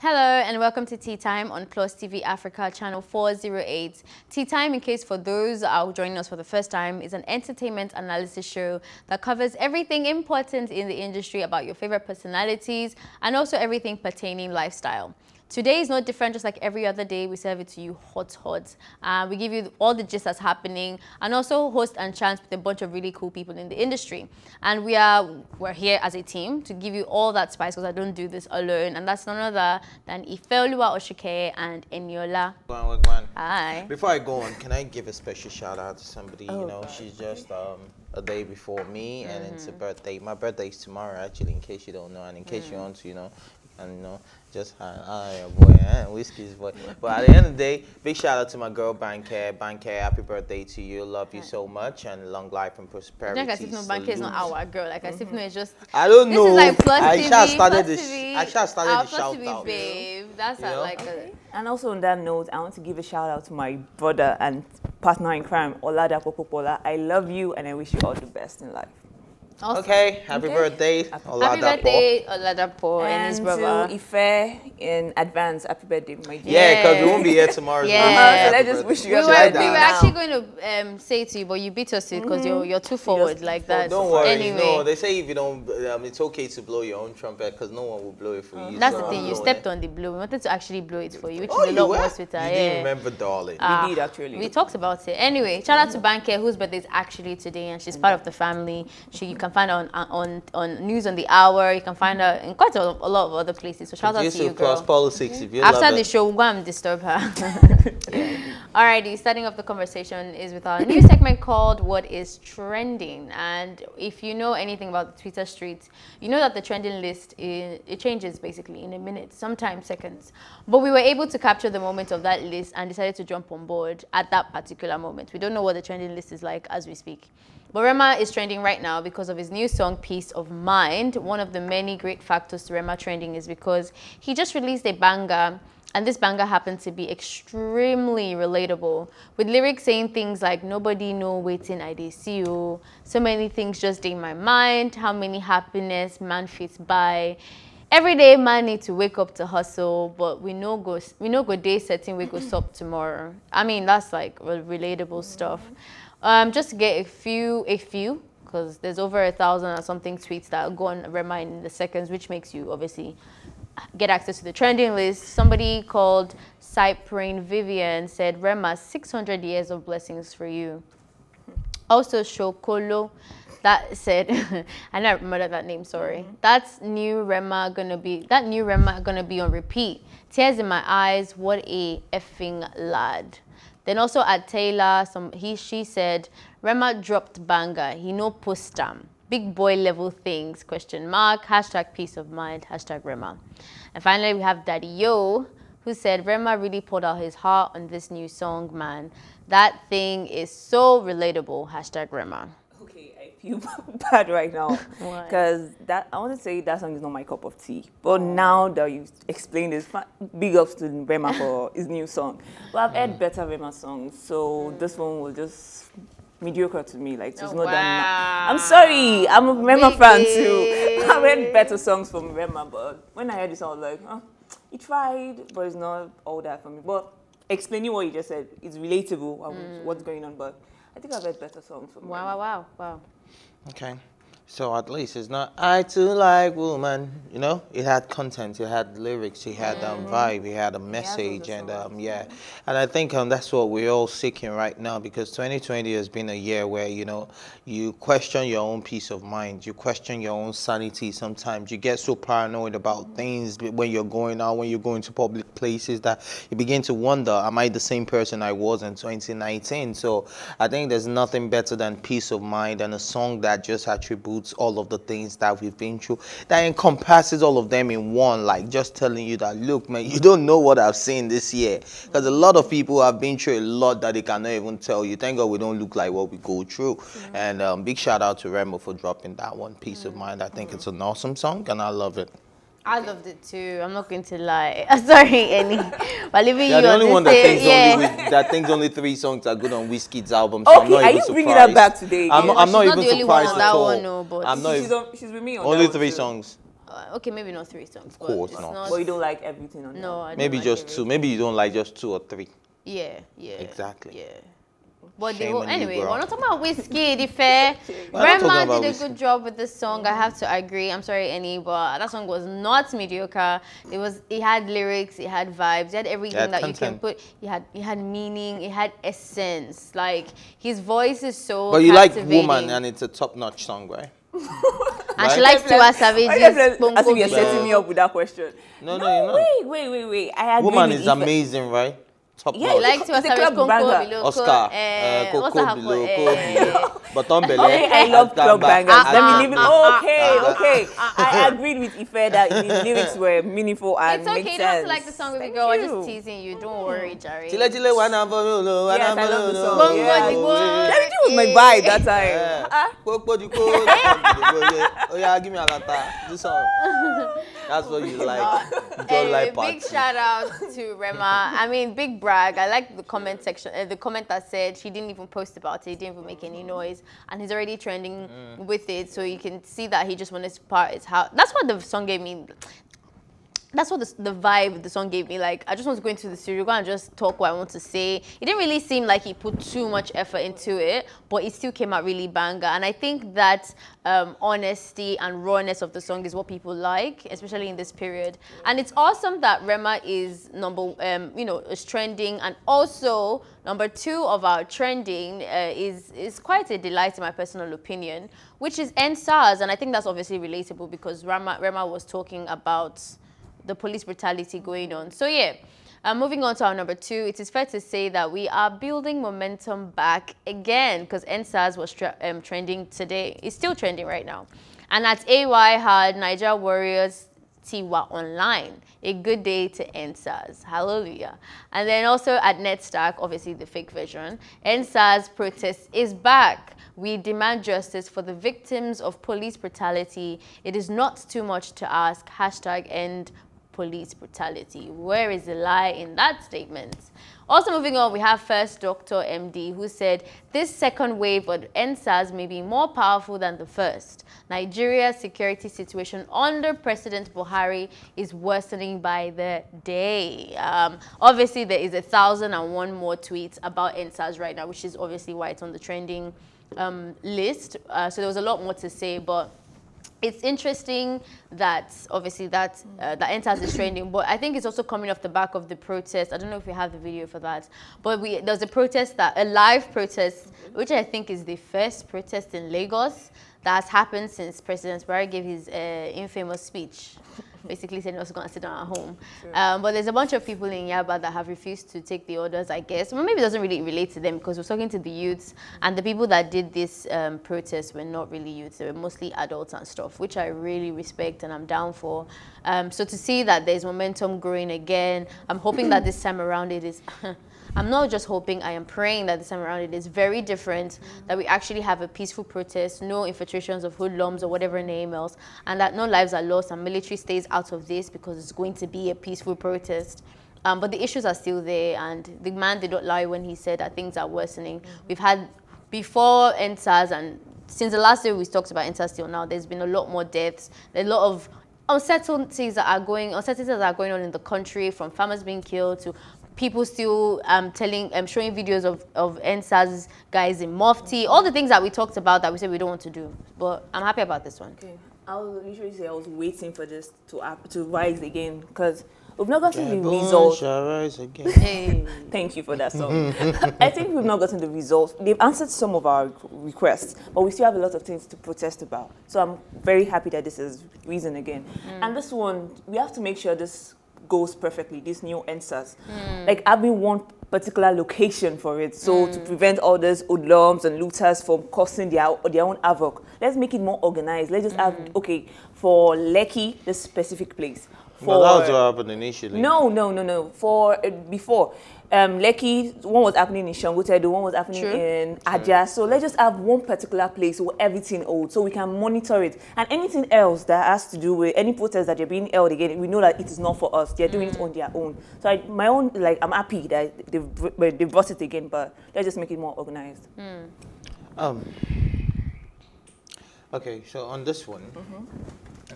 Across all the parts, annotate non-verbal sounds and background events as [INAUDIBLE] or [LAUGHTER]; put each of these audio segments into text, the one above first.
Hello and welcome to Tea Time on Plus TV Africa channel 408. Tea Time, in case for those who are joining us for the first time, is an entertainment analysis show that covers everything important in the industry about your favorite personalities and also everything pertaining lifestyle. Today is no different, just like every other day, we serve it to you hot, hot. Uh, we give you all the gist that's happening and also host and chance with a bunch of really cool people in the industry. And we are, we're here as a team to give you all that spice because I don't do this alone. And that's none other than Ifeoluwa Osunkeye and Eniola. Gwan, gwan. Hi. Before I go on, can I give a special shout out to somebody? Oh, you know, God. she's just um, a day before me, and it's a Mm-hmm. birthday. My birthday is tomorrow, actually, in case you don't know, and in case Mm. you want to, you know, and you know, just hi, hi, boy, eh, whiskey's boy. But at the end of the day, big shout out to my girl Banke. Banke, happy birthday to you. Love you so much, and long life and prosperity. Like as if no bank is not our girl. Like as if no, it's just. I don't This know. is like plus I TV. shall started plus this. TV, I shall started our the plus shout TV out. babe. That's You know? like a. And also on that note, I want to give a shout out to my brother and partner in crime, Olada Popopola. I love you and I wish you all the best in life. Awesome. Okay, happy Okay. birthday, Happy birthday, Oladapo and, and his brother. to Ife in advance, happy birthday, my dear. Yeah, because we won't be here tomorrow. so Yeah. Uh-huh, so let's just wish you we guys were, Like we were actually going to um, say to you, but you beat us to it because you're, you're too forward like that. Don't worry. Anyway, No, they say if you don't, um, it's okay to blow your own trumpet because no one will blow it for you. that's so the I'm thing. You stepped it. on the blow. We wanted to actually blow it for you, which Oh, is a lot more sweeter. You yeah. didn't remember, darling. Ah, did, actually. We talked about it. Anyway, shout out to Banke, whose birthday is actually today, and she's part of the family. She you can find her on uh, on on news on the hour. You can find her in quite a, a lot of other places. So shout out to you, girl. politics. If you After the it. show, we'll go and disturb her. [LAUGHS] [LAUGHS] Alrighty, starting off the conversation is with our new segment called What is Trending. And if you know anything about the Twitter streets, you know that the trending list, is, it changes basically in a minute, sometimes seconds. But we were able to capture the moment of that list and decided to jump on board at that particular moment. We don't know what the trending list is like as we speak. But Rema is trending right now because of his new song, Peace of Mind. One of the many great factors to Rema trending is because he just released a banger, and this banger happened to be extremely relatable, with lyrics saying things like, Nobody know waiting I dey see you, so many things just in my mind, how many happiness man fits by. Every day man need to wake up to hustle, but we know go we know go day setting we go stop tomorrow. I mean that's like re- relatable stuff. Um, just to get a few a few because there's over a thousand or something tweets that go on Rema in the seconds, which makes you obviously get access to the trending list. Somebody called Cyprane Vivian said Rema 600 years of blessings for you. Also, Shokolo, that said, [LAUGHS] I never remember that name. Sorry. That's new Rema gonna be. That new Rema gonna be on repeat. Tears in my eyes. What a effing lad. Then also at Taylor, some he she said Rema dropped banger. He no post. Big boy level things. Question mark. Hashtag peace of mind. Hashtag Rema. And finally we have Daddy Yo who said Rema really poured out his heart on this new song, man. That thing is so relatable. Hashtag Rema. I feel [LAUGHS] bad right now because that I want to say that song is not my cup of tea. But oh. now that you explained this, big ups to Rema for his new song. But I've heard mm. better Rema songs, so mm. this one was just mediocre to me. Like it's Oh, not that. wow. Na- I'm sorry, I'm a Rema fan too. [LAUGHS] I've heard better songs from Rema, but when I heard this, I was like, oh, he tried, but it's not all that for me. But explaining what you just said, it's relatable. and mm. What's going on, but. I think I've heard better songs from Wow, Rema. wow, wow, wow. Okay. So at least it's not I too like woman. You know, it had content, it had lyrics, it had um, vibe, it had a message, and um, yeah. And I think um, that's what we're all seeking right now because 2020 has been a year where you know you question your own peace of mind, you question your own sanity. Sometimes you get so paranoid about things when you're going out, when you're going to public places that you begin to wonder, am I the same person I was in 2019? So I think there's nothing better than peace of mind and a song that just attributes all of the things that we've been through, that encompasses all of them in one, like just telling you that, look, man, you don't know what I've seen this year. Because a lot of people have been through a lot that they cannot even tell you. Thank God we don't look like what we go through. And um, big shout out to Rema for dropping that one, Peace of Mind. I think it's an awesome song and I love it. I loved it too. I'm not going to lie. [LAUGHS] Sorry, Annie. [LAUGHS] But leaving You're you the only this one that day- thinks yeah. only with, that thinks only three songs are good on Wizkid's album. So I'm Okay, not are even you bringing that back today? I'm, Yeah, not- I'm she's not not even the only one surprised on at that all. one, no, but I'm not she's, even, on, she's with me on only that three too. songs. Uh, okay, maybe not three songs. Of course but not. not. But you don't like everything on no, I don't Maybe like just every- two. Maybe you don't like just two or three. Yeah, yeah. Exactly. Yeah. But the whole, on you, anyway, we're not talking about Wizkid, the fair. [LAUGHS] We're not talking Rema about did a Wizkid. good job with this song. I have to agree. I'm sorry, Annie, but that song was not mediocre. It was. It had lyrics. It had vibes. It had everything had that you can put. It had. It had meaning. It had essence. Like his voice is so. But you like. Woman and it's a top-notch song, right? and she right? likes Tiwa Savage's. Why you like- As if you're setting me up with that question. No, no, you're not. Wait, wait, wait, wait. I agree Woman with is Ife. amazing, right? Top Yeah, notch. Like Tiwa It's a Savage, club Konko, banger. Biloko, Oscar, eh, uh, what's Coco that Below, for? Eh, Baton Bele. [LAUGHS] Okay, I love club bangers. Let me ah, leave it. ah, Okay, ah, okay. I agreed with Ife that the lyrics were meaningful and It's okay. make You don't have to like the song, baby Thank girl. We're you. just teasing you. Don't worry, Jerry. Chile chile wana bololo, wana Yes, I love the bololo, song. Bongo, Yeah. the boy. Everything was my vibe that time. Yeah. Ah, Popo di ko, [LAUGHS] Oh yeah, give me a lata. This song. [LAUGHS] That's what you like. You don't Anyway, like big shout out to Rema. I mean, big brag. I like the comment section, uh, the comment that said she didn't even post about it, he didn't even make any noise, and he's already trending with it. So you can see that he just wanted to part his house. That's what the song gave me. That's what the, the vibe the song gave me. Like, I just want to go into the studio, go and just talk what I want to say. It didn't really seem like he put too much effort into it, but it still came out really banger. And I think that um, honesty and rawness of the song is what people like, especially in this period. And it's awesome that Rema is number, um, you know, is trending, and also number two of our trending uh, is is quite a delight in my personal opinion, which is EndSARS, and I think that's obviously relatable because Rema Rema was talking about the police brutality going on. So yeah, uh, moving on to our number two, it is fair to say that we are building momentum back again because EndSARS was um, trending today. It's still trending right now. And at AY had Niger Warriors Tiwa online. A good day to EndSARS. Hallelujah. And then also at NetStack, obviously the fake version, EndSARS protest is back. We demand justice for the victims of police brutality. It is not too much to ask. Hashtag end police brutality. Where is the lie in that statement? Also moving on, we have First Doctor MD who said this second wave of EndSARS may be more powerful than the first. Nigeria's security situation under President Buhari is worsening by the day. Um, obviously, there is a thousand and one more tweets about EndSARS right now, which is obviously why it's on the trending um, list. Uh, so there was a lot more to say, but it's interesting that obviously that uh, that EndSARS is trending, but I think it's also coming off the back of the protest. I don't know if we have the video for that, but we there's a protest that a live protest, which I think is the first protest in Lagos that has happened since President Buhari gave his uh, infamous speech. Basically saying was going to sit down at home. Um, but there's a bunch of people in Yaba that have refused to take the orders, I guess. Well, maybe it doesn't really relate to them because we're talking to the youths and the people that did this um, protest were not really youths. They were mostly adults and stuff, which I really respect and I'm down for. Um, so to see that there's momentum growing again, I'm hoping that this time around it is... [LAUGHS] I'm not just hoping, I am praying that this time around it is very different, that we actually have a peaceful protest, no infiltrations of hoodlums or whatever name else, and that no lives are lost and military stays out of this because it's going to be a peaceful protest. Um, but the issues are still there, and the man did not lie when he said that things are worsening. We've had, before EndSARS and since the last day we talked about EndSARS till now, there's been a lot more deaths, a lot of uncertainties that are going, uncertainties that are going on in the country, from farmers being killed to people still um, telling, um, showing videos of, of NSAS guys in Mufti, all the things that we talked about that we said we don't want to do. But I'm happy about this one. Okay. I was literally say I was waiting for this to up, to rise again because we've not gotten the Boom results. shall rise again. Hey. Thank you for that song. [LAUGHS] I think we've not gotten the results. They've answered some of our requests, but we still have a lot of things to protest about. So I'm very happy that this is reason again. And this one, we have to make sure this goes perfectly. This new EndSARS, hmm. like having one particular location for it, so hmm. to prevent all those hoodlums and looters from causing their their own havoc. Let's make it more organized. Let's just have hmm. okay for Lekki, this specific place. For But that was what happened initially. no, no, no, no. For uh, before, um, Lekki, one was happening in Shangote, the one was happening True. in Aja. So let's just have one particular place where everything holds, so we can monitor it. And anything else that has to do with any protest that they're being held again, we know that it is not for us. They're doing it on their own. So I, my own, like, I'm happy that they've, br- they brought it again, but let's just make it more organized. Um. Okay, so on this one,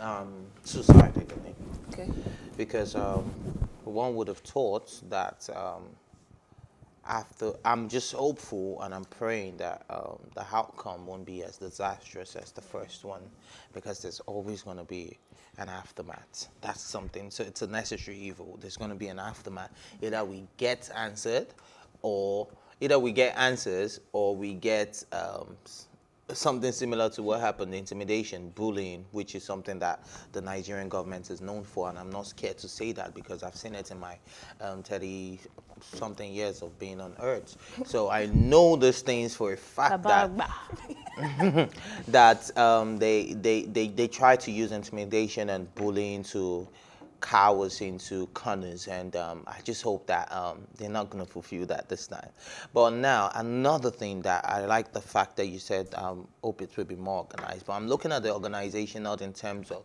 um, suicide, I believe. Okay. Because um, one would have thought that um, after, I'm just hopeful and I'm praying that um, the outcome won't be as disastrous as the first one because there's always going to be an aftermath. That's something, so it's a necessary evil. There's going to be an aftermath. Either we get answered or either we get answers or we get um, something similar to what happened, intimidation, bullying, which is something that the Nigerian government is known for. And I'm not scared to say that because I've seen it in my um, 30 something years of being on earth. So I know these things for a fact that, [LAUGHS] that um, they, they, they, they try to use intimidation and bullying to cowards into corners, and um, I just hope that um, they're not going to fulfill that this time. But now, another thing that I like the fact that you said, um, hope it will be more organized. But I'm looking at the organization not in terms of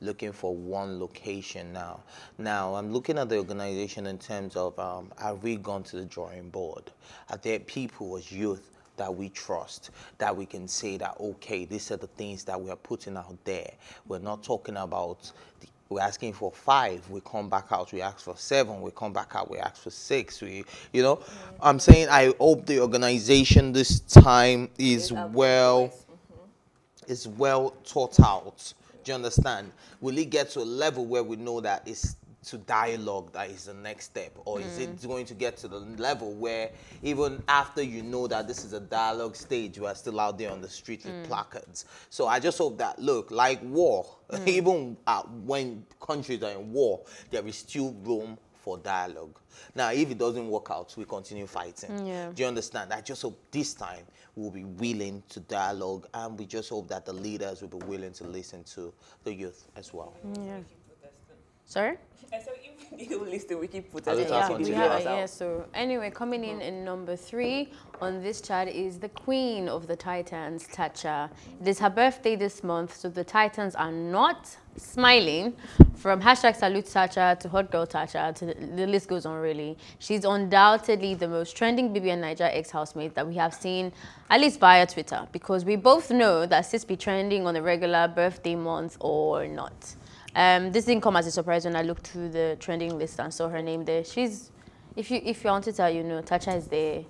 looking for one location now. Now, I'm looking at the organization in terms of um, have we gone to the drawing board? Are there people as youth that we trust, that we can say that, okay, these are the things that we are putting out there. We're not talking about the we're asking for five, we come back out. We ask for seven, we come back out. We ask for six. We, you know, mm-hmm. I'm saying I hope the organization this time is well, mm-hmm. is well thought out. Do you understand? Will it get to a level where we know that it's to dialogue that is the next step or mm. is it mm. going to get to the level where even after you know that this is a dialogue stage you are still out there on the street with mm. placards so i just hope that look like war [LAUGHS] mm. even uh, when countries are in war there is still room for dialogue now if it doesn't work out we continue fighting mm, yeah. do you understand i just hope this time we'll be willing to dialogue and we just hope that the leaders will be willing to listen to the youth as well yeah Sorry? I said if you listen, we keep putting it yeah, we have, yeah, so anyway, coming in in number three on this chart is the queen of the Titans, Tacha. It is her birthday this month, so the Titans are not smiling. From hashtag salute Tacha to hot girl Tacha, to the, the list goes on really. She's undoubtedly the most trending BBNaija ex-housemate that we have seen, at least via Twitter, because we both know that sis be trending on a regular birthday month or not. Um, this didn't come as a surprise when I looked through the trending list and saw her name there. She's, if you if you're on Twitter, you know, Tacha is there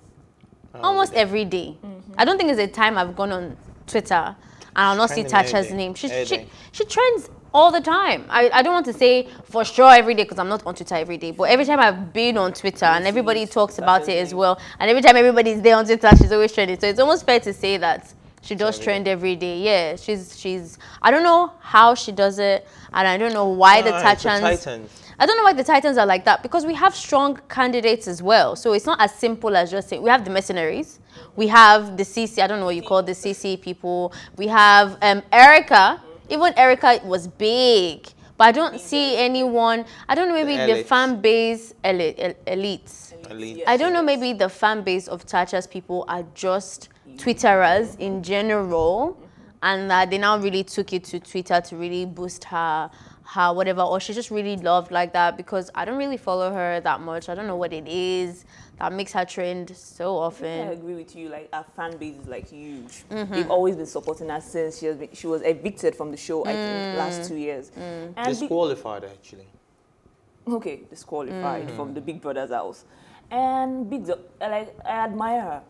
oh, almost every day. Mm -hmm. I don't think there's a time I've gone on Twitter and I'll not see Tacha's name. She, she, she trends all the time. I, I don't want to say for sure every day because I'm not on Twitter every day, but every time I've been on Twitter and everybody talks about it as well, and every time everybody's there on Twitter, she's always trending. So it's almost fair to say that she does trend every day. Yeah, she's she's. I don't know how she does it, and I don't know why the Titans. Titans. I don't know why the Titans are like that because we have strong candidates as well. So it's not as simple as just saying we have the mercenaries, we have the CC. I don't know what you call the CC people. We have um, Erica. Even Erica was big, but I don't see anyone. I don't know maybe the, the fan base elite, elites. Elite. I don't know maybe the fan base of Tacha's people are just Twitterers in general, and that they now really took it to Twitter to really boost her her whatever or she just really loved like that because I don't really follow her that much. I don't know what it is that makes her trend so often. I agree with you. Like our fan base is like huge. Mm -hmm. They've always been supporting her since she has been, she was evicted from the show. Mm. I think mm. last two years. Mm. And disqualified actually. Okay, disqualified mm. from the Big Brother's house, and Big like I admire her.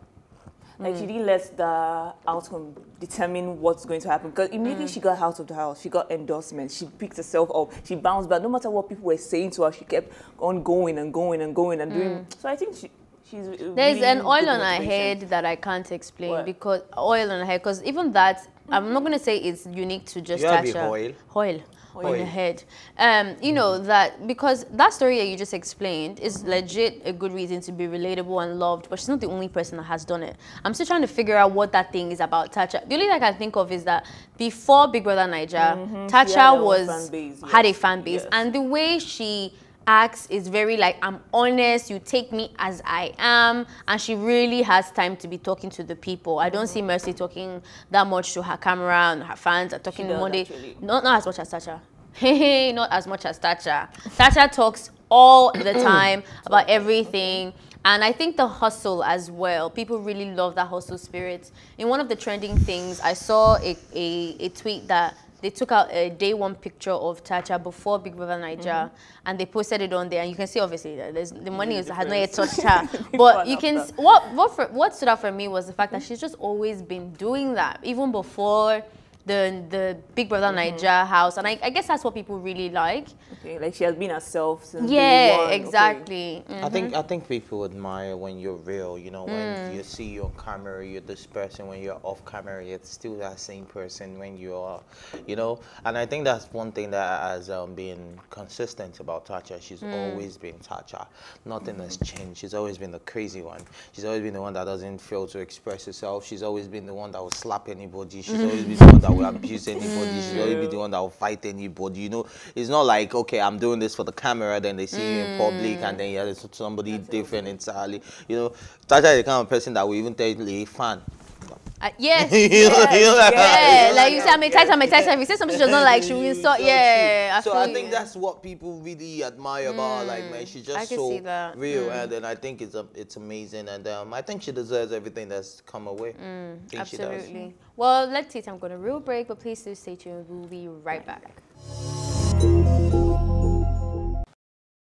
Like mm. she didn't let the outcome determine what's going to happen. Because immediately mm. she got out of the house, she got endorsements, she picked herself up, she bounced back. No matter what people were saying to her, she kept on going and going and going and mm. doing. So I think she, she's there's really an oil on her head that I can't explain what? because oil on her head because even that I'm not gonna say it's unique to just you Tacha. Oil. Oil on your head. Um, you know, that because that story that you just explained is legit a good reason to be relatable and loved, but she's not the only person that has done it. I'm still trying to figure out what that thing is about Tacha. The only thing I can think of is that before Big Brother Naija, mm -hmm. Tacha was base, yes. had a fan base, yes. and the way she acts is very like I'm honest, you take me as I am, and she really has time to be talking to the people. I don't mm -hmm. see Mercy talking that much to her camera and her fans are talking to Monday. Not not as much as Tacha. [LAUGHS] Hey, not as much as Tacha. Tacha talks all the [CLEARS THROAT] time about everything. And I think the hustle as well. People really love that hustle spirit. In one of the trending things, I saw a, a, a tweet that they took out a day one picture of Tacha before Big Brother Naija, and they posted it on there. And you can see obviously that there's, the money is, has not yet touched her, [LAUGHS] but you can what what for, what stood out for me was the fact that she's just always been doing that, even before the the Big Brother Naija house, and I, I guess that's what people really like. Okay, like she has been herself since day Yeah, one, okay. exactly. Mm. I think I think people admire when you're real. You know, when you see you on camera, you're this person. When you're off camera, you're still that same person. When you are, you know. And I think that's one thing that has um, been consistent about Tacha. She's always been Tacha. Nothing has changed. She's always been the crazy one. She's always been the one that doesn't fail to express herself. She's always been the one that will slap anybody. She's always been the one that will abuse anybody. She's always be the one that will fight anybody. You know, it's not like okay, I'm doing this for the camera, then they see you in public, and then yeah, there's somebody different entirely. You know, Tacha is the kind of person that will even tell "Hey, fan." Uh, yes. [LAUGHS] You know, [LAUGHS] you know, like- Yeah, like you say, I'm excited, I'm excited. If you say something she does not like, she will insult. So Yeah, I so feel I you. think that's what people really admire about her. Like, man, she's just so see that. Mm. real, and then I think it's a, it's amazing, and um, I think she deserves everything that's come her way. I think she does. Absolutely. Well, let's take time. I'm going to real break, but please do stay tuned. We'll be right back.